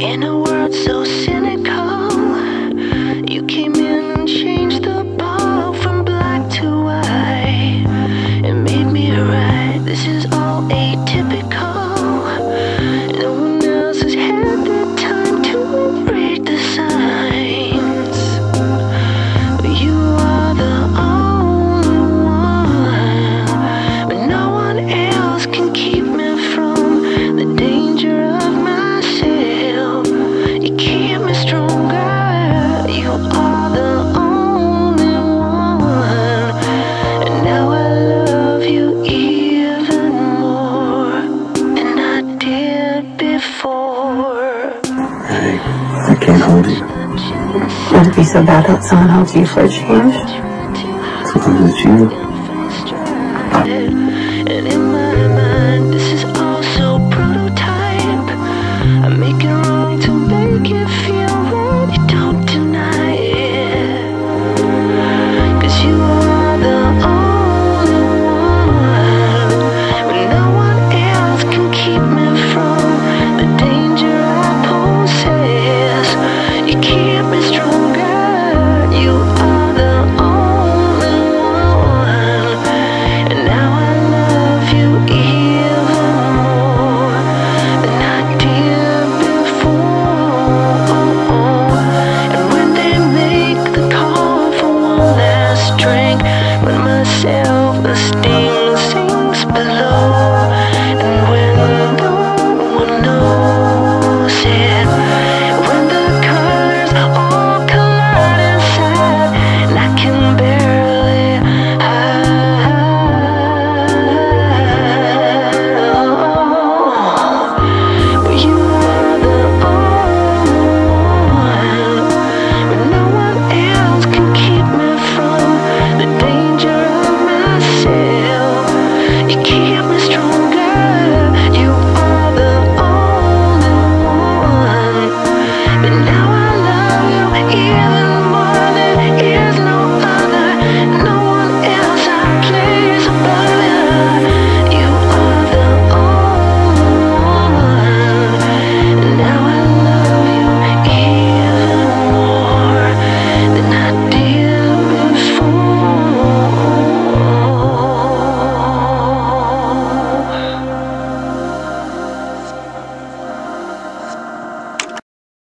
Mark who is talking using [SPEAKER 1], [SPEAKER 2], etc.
[SPEAKER 1] In a world so cynical.
[SPEAKER 2] I can't hold you.
[SPEAKER 1] Would it be so
[SPEAKER 3] bad that someone holds you for a change?
[SPEAKER 1] Sometimes it's you. And in my mind, this is all so prototype. I wrong to make it feel. overstay.